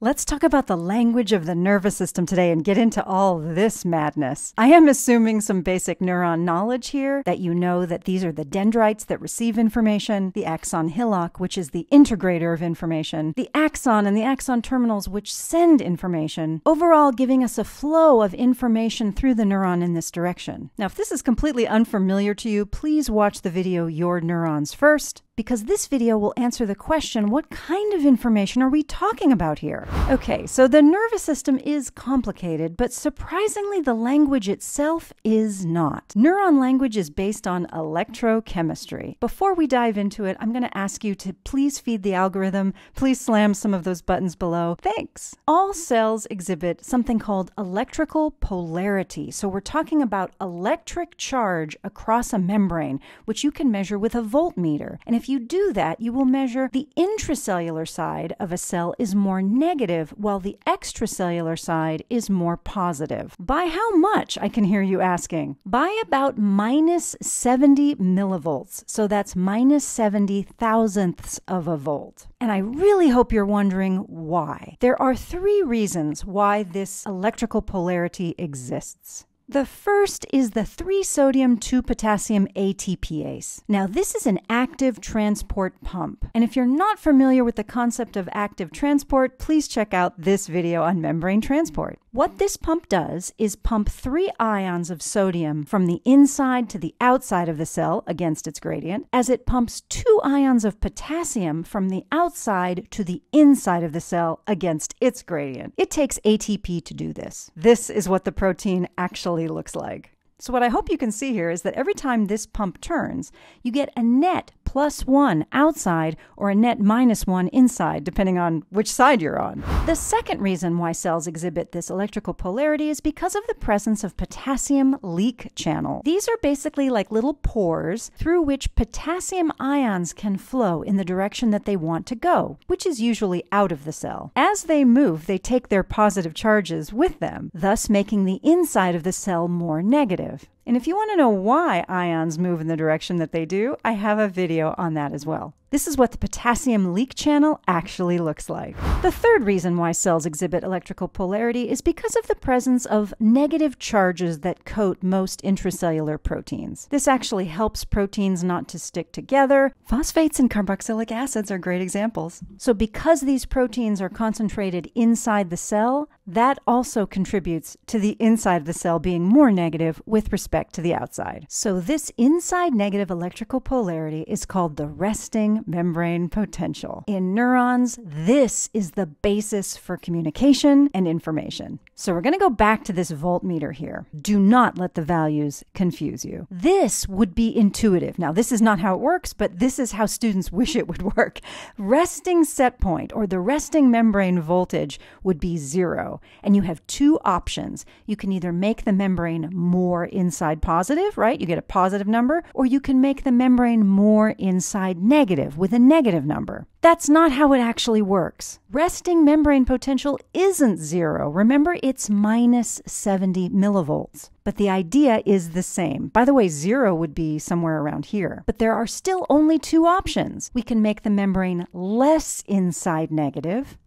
Let's talk about the language of the nervous system today and get into all this madness. I am assuming some basic neuron knowledge here that you know that these are the dendrites that receive information, the axon hillock, which is the integrator of information, the axon and the axon terminals, which send information, overall giving us a flow of information through the neuron in this direction. Now, if this is completely unfamiliar to you, please watch the video Your Neurons First because this video will answer the question what kind of information are we talking about here? Okay, so the nervous system is complicated, but surprisingly, the language itself is not. Neuron language is based on electrochemistry. Before we dive into it, I'm going to ask you to please feed the algorithm. Please slam some of those buttons below. Thanks. All cells exhibit something called electrical polarity. So we're talking about electric charge across a membrane, which you can measure with a voltmeter. And if if you do that, you will measure the intracellular side of a cell is more negative, while the extracellular side is more positive. By how much, I can hear you asking? By about minus 70 millivolts. So that's minus 70 thousandths of a volt. And I really hope you're wondering why. There are three reasons why this electrical polarity exists. The first is the 3 sodium 2 potassium ATPase. Now, this is an active transport pump. And if you're not familiar with the concept of active transport, please check out this video on membrane transport. What this pump does is pump three ions of sodium from the inside to the outside of the cell against its gradient, as it pumps two ions of potassium from the outside to the inside of the cell against its gradient. It takes ATP to do this. This is what the protein actually looks like. So, what I hope you can see here is that every time this pump turns, you get a net plus one outside or a net minus one inside, depending on which side you're on. The second reason why cells exhibit this electrical polarity is because of the presence of potassium leak channel. These are basically like little pores through which potassium ions can flow in the direction that they want to go, which is usually out of the cell. As they move, they take their positive charges with them, thus making the inside of the cell more negative. And if you want to know why ions move in the direction that they do, I have a video on that as well. This is what the potassium leak channel actually looks like. The third reason why cells exhibit electrical polarity is because of the presence of negative charges that coat most intracellular proteins. This actually helps proteins not to stick together. Phosphates and carboxylic acids are great examples. So, because these proteins are concentrated inside the cell, that also contributes to the inside of the cell being more negative with respect to the outside. So, this inside negative electrical polarity is called the resting membrane potential. In neurons, this is the basis for communication and information. So we're going to go back to this voltmeter here. Do not let the values confuse you. This would be intuitive. Now, this is not how it works, but this is how students wish it would work. Resting set point or the resting membrane voltage would be zero. And you have two options. You can either make the membrane more inside positive, right? You get a positive number, or you can make the membrane more inside negative with a negative number. That's not how it actually works. Resting membrane potential isn't zero. Remember, it's minus 70 millivolts. But the idea is the same. By the way, zero would be somewhere around here. But there are still only two options. We can make the membrane less inside negative,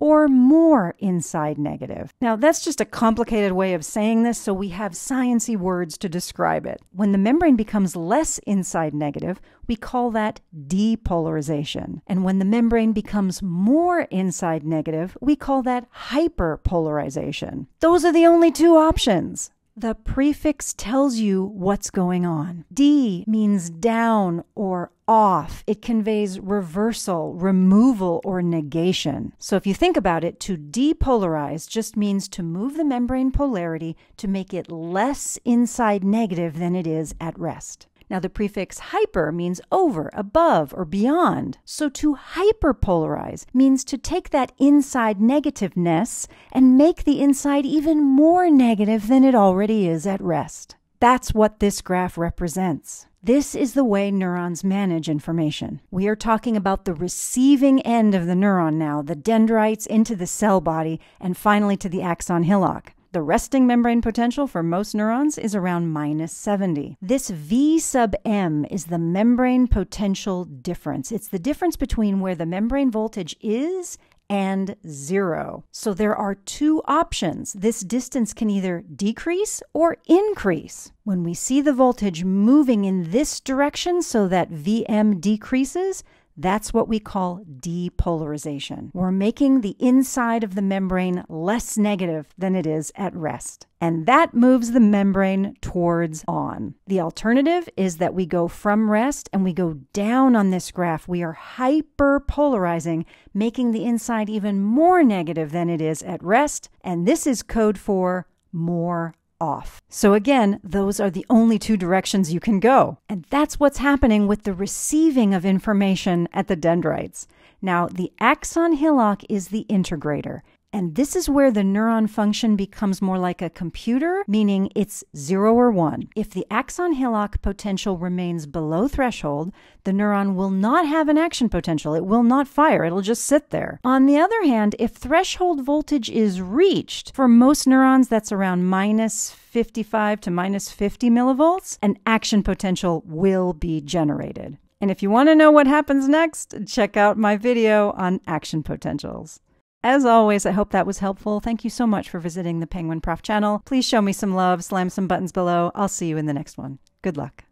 or more inside negative. Now, that's just a complicated way of saying this, so we have sciency words to describe it. When the membrane becomes less inside negative, we call that depolarization. And when the membrane becomes more inside negative, we call that hyperpolarization. Those are the only two options. The prefix tells you what's going on. D means down or off. It conveys reversal, removal, or negation. So if you think about it, to depolarize just means to move the membrane polarity to make it less inside negative than it is at rest. Now, the prefix hyper means over, above, or beyond. So to hyperpolarize means to take that inside negativeness and make the inside even more negative than it already is at rest. That's what this graph represents. This is the way neurons manage information. We are talking about the receiving end of the neuron now, the dendrites into the cell body, and finally to the axon hillock. The resting membrane potential for most neurons is around minus 70. This V sub m is the membrane potential difference. It's the difference between where the membrane voltage is and zero. So there are two options. This distance can either decrease or increase. When we see the voltage moving in this direction so that VM decreases, that's what we call depolarization. We're making the inside of the membrane less negative than it is at rest. And that moves the membrane towards on. The alternative is that we go from rest and we go down on this graph. We are hyperpolarizing, making the inside even more negative than it is at rest. And this is code for more off. So, again, those are the only two directions you can go. And that's what's happening with the receiving of information at the dendrites. Now, the axon hillock is the integrator. And this is where the neuron function becomes more like a computer, meaning it's zero or one. If the axon hillock potential remains below threshold, the neuron will not have an action potential. It will not fire, it'll just sit there. On the other hand, if threshold voltage is reached, for most neurons, that's around minus 55 to minus 50 millivolts, an action potential will be generated. And if you want to know what happens next, check out my video on action potentials. As always, I hope that was helpful. Thank you so much for visiting the Penguin Prof channel. Please show me some love, slam some buttons below. I'll see you in the next one. Good luck.